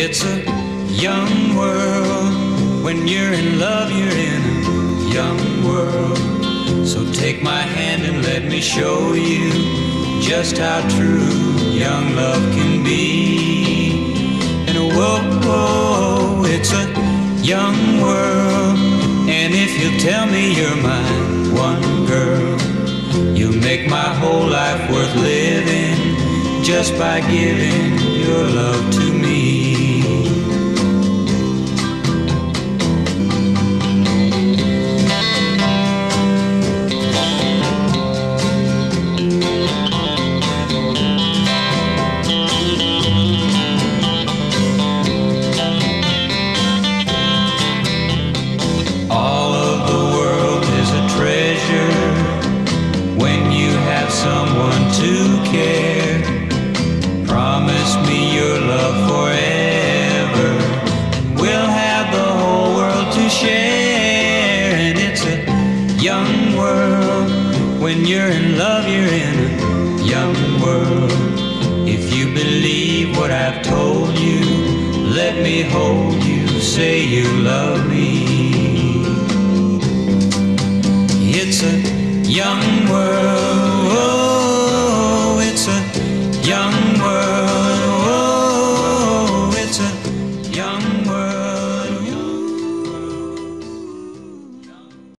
It's a young world. When you're in love, you're in a young world. So take my hand and let me show you just how true young love can be. And whoa, whoa, oh, it's a young world. And if you'll tell me you're my one girl, you'll make my whole life worth living just by giving your love to me. Someone to care. Promise me your love forever. We'll have the whole world to share. And it's a young world. When you're in love, you're in a young world. If you believe what I've told you, let me hold you. Say you love me. It's a young world. world.